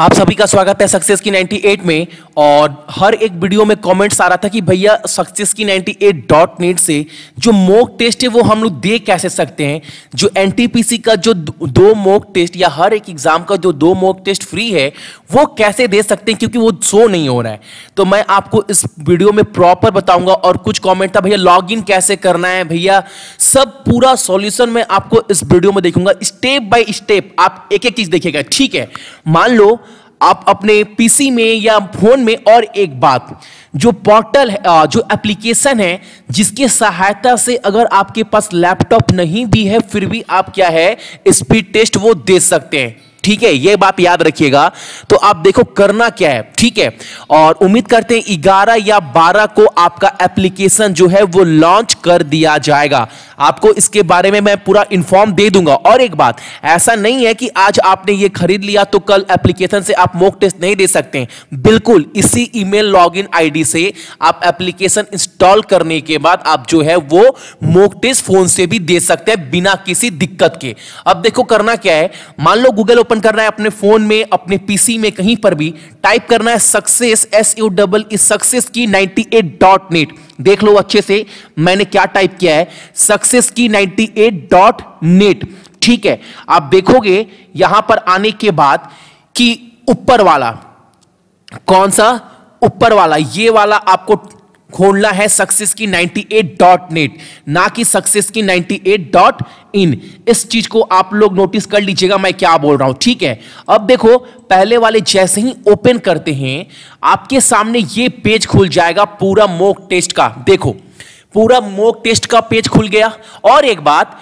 आप सभी का स्वागत है सक्सेस की 98 में। और हर एक वीडियो में कमेंट्स आ रहा था कि भैया सक्सेस की 98 डॉट नेट से जो मॉक टेस्ट है वो हम लोग दे कैसे सकते हैं? जो एनटीपीसी का जो दो मॉक टेस्ट या हर एक एग्ज़ाम का जो दो मॉक टेस्ट फ्री है, वो कैसे दे सकते हैं? क्योंकि वो शो नहीं हो रहा है। तो मैं आपको इस वीडियो में प्रॉपर बताऊँगा और कुछ कॉमेंट था, भैया लॉग कैसे करना है? भैया, सब पूरा सॉल्यूशन मैं आपको इस वीडियो में देखूँगा। स्टेप बाय स्टेप आप एक एक चीज़ देखिएगा, ठीक है? मान लो आप अपने पीसी में या फ़ोन में और एक बात, जो पोर्टल है जो एप्लीकेशन है, जिसके सहायता से अगर आपके पास लैपटॉप नहीं भी है, फिर भी आप क्या है स्पीड टेस्ट वो दे सकते हैं। ठीक है, ये बात याद रखिएगा। तो आप देखो करना क्या है, ठीक है? और उम्मीद करते हैं ग्यारह या बारह को आपका एप्लीकेशन जो है वो लॉन्च कर दिया जाएगा। आपको इसके बारे में मैं पूरा इंफॉर्म दे दूँगा। और एक बात, ऐसा नहीं है कि आज आपने ये खरीद लिया तो कल एप्लीकेशन से आप मोक टेस्ट नहीं दे सकते बिल्कुल, इसी ईमेल लॉगिन आईडी से आप एप्लीकेशन इंस्टॉल करने के बाद आप जो है वो मोक टेस्ट फ़ोन से भी दे सकते हैं बिना किसी दिक्कत के। अब देखो करना क्या है, मान लो गूगल ओपन करना है अपने फ़ोन में, अपने पीसी में, कहीं पर भी, टाइप करना है success S U double success की 98 डॉट नेट देख लो अच्छे से, मैंने क्या टाइप किया है? सक्सेस की 98 डॉट नेट ठीक है, आप देखोगे यहाँ पर आने के बाद कि ऊपर वाला, कौन सा? ऊपर वाला, ये वाला आपको खोलना है सक्सेस की 98 डॉट नेट ना कि सक्सेस की 98 डॉट इन इस चीज़ को आप लोग नोटिस कर लीजिएगा मैं क्या बोल रहा हूँ, ठीक है? अब देखो, पहले वाले जैसे ही ओपन करते हैं, आपके सामने ये पेज खुल जाएगा पूरा मोक टेस्ट का। देखो, पूरा मोक टेस्ट का पेज खुल गया। और एक बात,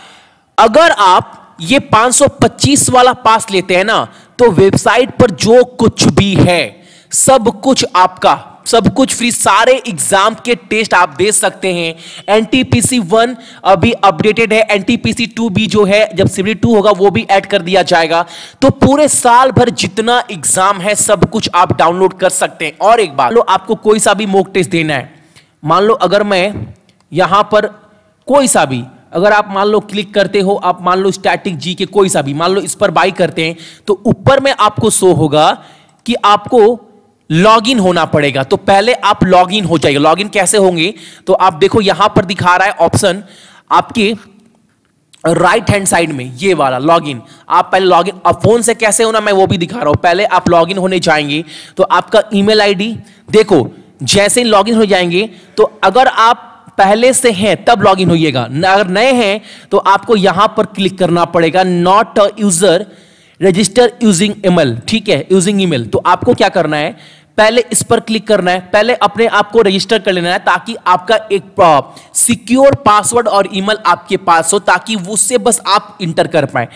अगर आप ये 525 वाला पास लेते हैं ना तो वेबसाइट पर जो कुछ भी है, सब कुछ आपका सब कुछ फ्री सारे एग्ज़ाम के टेस्ट आप दे सकते हैं। एनटीपीसी वन अभी अपडेटेड है। एनटीपीसी टू भी जो है, जब सीबी टू होगा, वो भी ऐड कर दिया जाएगा। तो पूरे साल भर जितना एग्ज़ाम है, सब कुछ आप डाउनलोड कर सकते हैं। और एक बार लो आपको कोई सा भी मोक टेस्ट देना है। मान लो अगर मैं यहाँ पर कोई सा भी, अगर आप मान लो क्लिक करते हो, आप मान लो स्टैटिक जी के कोई सा भी, मान लो इस पर बाई करते हैं तो ऊपर में आपको शो होगा कि आपको लॉगिन होना पड़ेगा। तो पहले आप लॉगिन हो जाएगा लॉगिन कैसे होंगे? तो आप देखो, यहाँ पर दिखा रहा है ऑप्शन आपके राइट हैंड साइड में, ये वाला लॉगिन। आप पहले लॉगिन, अब फ़ोन से कैसे होना, मैं वो भी दिखा रहा हूँ। पहले आप लॉगिन होने जाएँगे। तो आपका ईमेल आईडी, देखो, जैसे लॉगिन हो जाएँगे तो अगर आप पहले से हैं, तब लॉगिन होइएगा। अगर नए हैं तो आपको यहाँ पर क्लिक करना पड़ेगा। Not a user, register using email, ठीक है, यूजिंग ईमेल। तो आपको क्या करना है? पहले इस पर क्लिक करना है, पहले अपने आप को रजिस्टर कर लेना है ताकि आपका एक सिक्योर पासवर्ड और ईमेल आपके पास हो ताकि उससे बस आप इंटर कर पाए।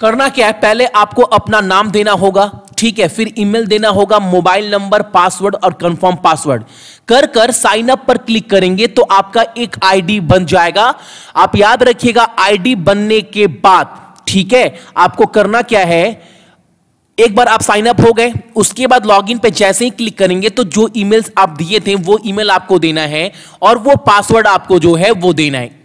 करना क्या है? पहले आपको अपना नाम देना होगा, ठीक है? फिर ईमेल देना होगा मोबाइल नंबर पासवर्ड और कंफर्म पासवर्ड कर कर साइन अप पर क्लिक करेंगे तो आपका एक आईडी बन जाएगा। आप याद रखिएगा आईडी बनने के बाद, ठीक है? आपको करना क्या है? एक बार आप साइन अप हो गए, उसके बाद लॉगिन पे जैसे ही क्लिक करेंगे तो जो ईमेल्स आप दिए थे, वो ईमेल आपको देना है और वो पासवर्ड आपको जो है, वो देना है।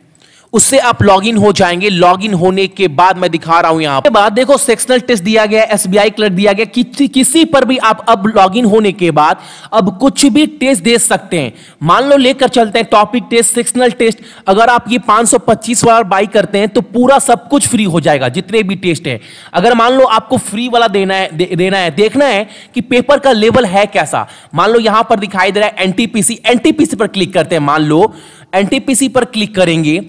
उससे आप लॉगिन हो जाएँगे। लॉगिन होने के बाद मैं दिखा रहा हूँ यहाँ बाद देखो सेक्शनल टेस्ट दिया गया एसबीआई क्लर्क दिया गया किसी किसी पर भी आप अब लॉगिन होने के बाद अब कुछ भी टेस्ट दे सकते हैं। मान लो लेकर चलते हैं टॉपिक टेस्ट सेक्शनल टेस्ट अगर आप ये 525 वाला बाई करते हैं तो पूरा सब कुछ फ्री हो जाएगा जितने भी टेस्ट है। अगर मान लो आपको फ्री वाला देना है दे, देना है देखना है कि पेपर का लेवल है कैसा। मान लो यहाँ पर दिखाई दे रहा है एनटीपीसी एनटीपीसी पर क्लिक करते हैं मान लो एनटीपीसी पर क्लिक करेंगे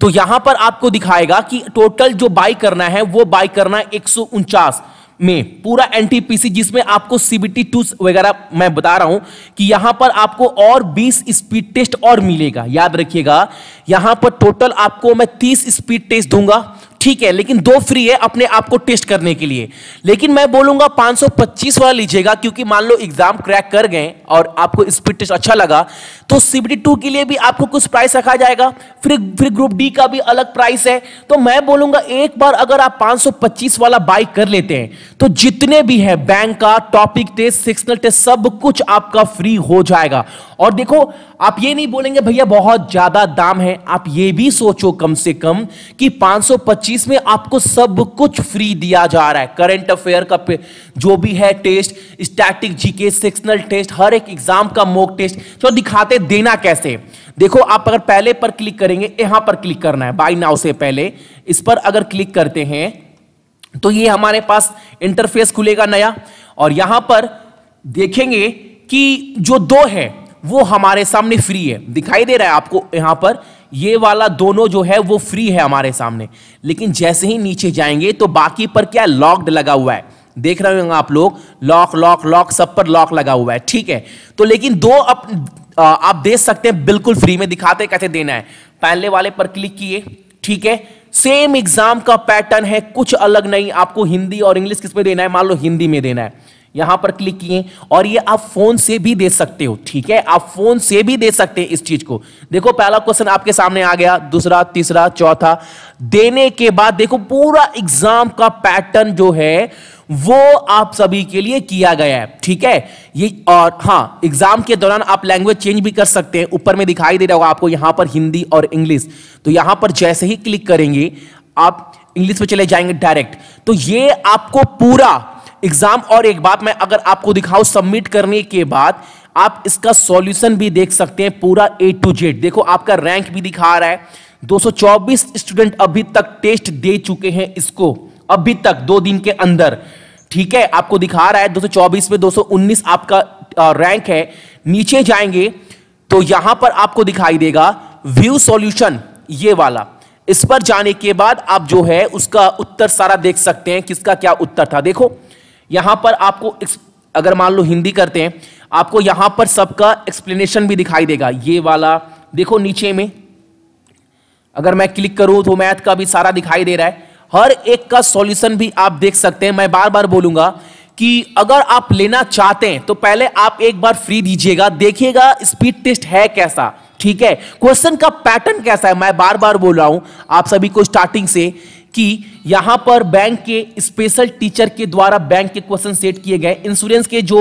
तो यहाँ पर आपको दिखाएगा कि टोटल जो बाई करना है, वो बाई करना है एक सौ उनचास में। पूरा एनटीपीसी जिसमें आपको सीबीटी टू वगैरह मैं बता रहा हूँ कि यहाँ पर आपको और 20 स्पीड टेस्ट और मिलेगा। याद रखिएगा, यहाँ पर टोटल आपको मैं 30 स्पीड टेस्ट दूँगा। ठीक है, लेकिन दो फ्री है अपने आप को टेस्ट करने के लिए। लेकिन मैं बोलूँगा 525 वाला लीजिएगा, क्योंकि मान लो एग्ज़ाम क्रैक कर गए और आपको स्पीड टेस्ट अच्छा लगा तो सीबीटी टू के लिए भी आपको कुछ प्राइस रखा जाएगा। फिर फिर ग्रुप डी का भी अलग प्राइस है। तो मैं बोलूँगा एक बार अगर आप 525 वाला बाई कर लेते हैं तो जितने भी है बैंक का टॉपिक टेस्ट सेक्शनल टेस्ट सब कुछ आपका फ्री हो जाएगा। और देखो आप ये नहीं बोलेंगे, भैया, बहुत ज़्यादा दाम है। आप ये भी सोचो कम से कम कि 525 में आपको सब कुछ फ्री दिया जा रहा है। करंट अफेयर का जो भी है test static GK sectional test हर एक एग्ज़ाम का मोक टेस्ट तो दिखाते देना कैसे? देखो, आप अगर पहले पर क्लिक करेंगे, यहाँ पर क्लिक करना है बाई नाउ से पहले। इस पर अगर क्लिक करते हैं तो ये हमारे पास इंटरफेस खुलेगा नया। और यहाँ पर देखेंगे कि जो दो है वो हमारे सामने फ्री है। दिखाई दे रहा है आपको यहाँ पर ये वाला दोनों जो है वो फ्री है हमारे सामने। लेकिन जैसे ही नीचे जाएँगे तो बाकी पर क्या लॉक्ड लगा हुआ है? देख रहे होंगे आप लोग लॉक लॉक लॉक सब पर लॉक लगा हुआ है ठीक है? तो लेकिन दो अप, आ, आप देख सकते हैं बिल्कुल फ्री में दिखाते कैसे देना है। पहले वाले पर क्लिक किए ठीक है? सेम एग्ज़ाम का पैटर्न है कुछ अलग नहीं आपको हिंदी और इंग्लिश किसमें देना है? मान लो हिंदी में देना है। यहाँ पर क्लिक किए और ये आप फ़ोन से भी दे सकते हो, ठीक है? आप फ़ोन से भी दे सकते हैं इस चीज़ को। देखो, पहला क्वेश्चन आपके सामने आ गया, दूसरा, तीसरा, चौथा। देने के बाद देखो, पूरा एग्ज़ाम का पैटर्न जो है, वो आप सभी के लिए किया गया है, ठीक है? ये और हाँ एग्ज़ाम के दौरान आप लैंग्वेज चेंज भी कर सकते हैं। ऊपर में दिखाई दे रहा होगा आपको यहाँ पर हिंदी और इंग्लिश। तो यहाँ पर जैसे ही क्लिक करेंगे, आप इंग्लिश में चले जाएँगे डायरेक्ट तो ये आपको पूरा एग्ज़ाम और एक बात मैं अगर आपको दिखाऊँ सबमिट करने के बाद, आप इसका सॉल्यूशन भी देख सकते हैं पूरा ए टू जेड देखो, आपका रैंक भी दिखा रहा है। 224 स्टूडेंट अभी तक टेस्ट दे चुके हैं इसको, अभी तक, दो दिन के अंदर। ठीक है, आपको दिखा रहा है 224 में 219 आपका रैंक है। नीचे जाएँगे तो यहाँ पर आपको दिखाई देगा व्यू सॉल्यूशन ये वाला। इस पर जाने के बाद आप जो है उसका उत्तर सारा देख सकते हैं, किसका क्या उत्तर था। देखो यहाँ पर आपको अगर मान लो हिंदी करते हैं, आपको यहाँ पर सबका एक्सप्लेनेशन भी दिखाई देगा। ये वाला, देखो नीचे में, अगर मैं क्लिक करूँ तो मैथ का भी सारा दिखाई दे रहा है। हर एक का सॉल्यूशन भी आप देख सकते हैं। मैं बार बार बोलूँगा कि अगर आप लेना चाहते हैं तो पहले आप एक बार फ्री दीजिएगा। देखिएगा स्पीड टेस्ट है कैसा? ठीक है? क्वेश्चन का पैटर्न कैसा है? मैं बार बार बोल रहा हूँ। आप सभी को स्टार्टिंग से कि यहाँ पर बैंक के स्पेशल टीचर के द्वारा बैंक के क्वेश्चन सेट किए गए। इंश्योरेंस के जो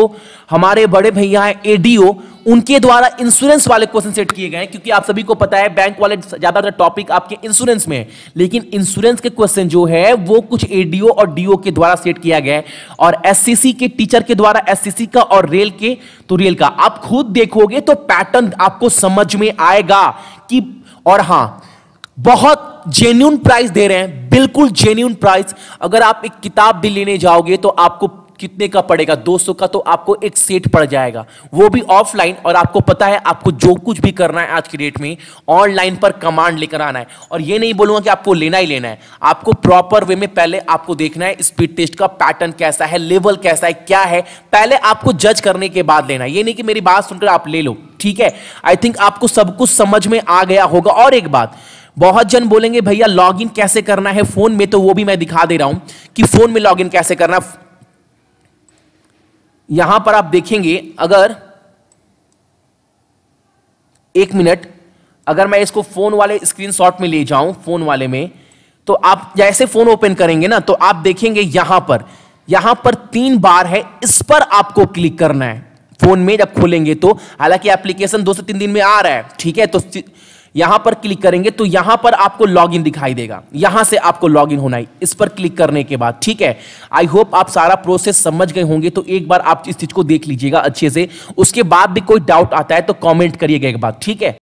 हमारे बड़े भैया हैं एडीओ उनके द्वारा इंश्योरेंस वाले क्वेश्चन सेट किए गए क्योंकि आप सभी को पता है बैंक वाले ज़्यादातर टॉपिक आपके इंश्योरेंस में है। लेकिन इंश्योरेंस के क्वेश्चन जो है, वो कुछ एडीओ और डीओ के द्वारा सेट किया गया है। और एससीसी के टीचर के द्वारा एससीसी का और रेल के तो रेल का। आप खुद देखोगे तो पैटर्न आपको समझ में आएगा कि, और हाँ, बहुत जेन्यून प्राइस दे रहे हैं, बिल्कुल जेन्यून प्राइस अगर आप एक किताब भी लेने जाओगे तो आपको कितने का पड़ेगा? 200 का तो आपको एक सेट पड़ जाएगा। वो भी ऑफलाइन और आपको पता है, आपको जो कुछ भी करना है आज की डेट में ऑनलाइन पर कमांड लेकर आना है। और ये नहीं बोलूँगा कि आपको लेना ही लेना है। आपको प्रॉपर वे में पहले आपको देखना है स्पीड टेस्ट का पैटर्न कैसा है लेवल कैसा है, क्या है। पहले आपको जज करने के बाद लेना है। ये नहीं कि मेरी बात सुनकर आप ले लो, ठीक है? आई थिंक आपको सब कुछ समझ में आ गया होगा। और एक बात बहुत जन बोलेंगे, भैया लॉगिन कैसे करना है? फ़ोन में तो वो भी मैं दिखा दे रहा हूँ कि फ़ोन में लॉगिन कैसे करना यहाँ पर आप देखेंगे, अगर एक मिनट, अगर मैं इसको फ़ोन वाले स्क्रीनशॉट में ले जाऊँ, फ़ोन वाले में तो आप जैसे फ़ोन ओपन करेंगे ना तो आप देखेंगे यहाँ पर यहाँ पर तीन बार है, इस पर आपको क्लिक करना है। फ़ोन में जब खोलेंगे तो हालाँकि एप्लीकेशन दो से तीन दिन में आ रहा है, ठीक है? तो यहाँ पर क्लिक करेंगे तो यहाँ पर आपको लॉगिन दिखाई देगा। यहाँ से आपको लॉगिन होना है। इस पर क्लिक करने के बाद, ठीक है? आई होप आप सारा प्रोसेस समझ गए होंगे तो एक बार आप इस चीज़ को देख लीजिएगा अच्छे से। उसके बाद भी कोई डाउट आता है तो कॉमेंट करिएगा एक बार, ठीक है?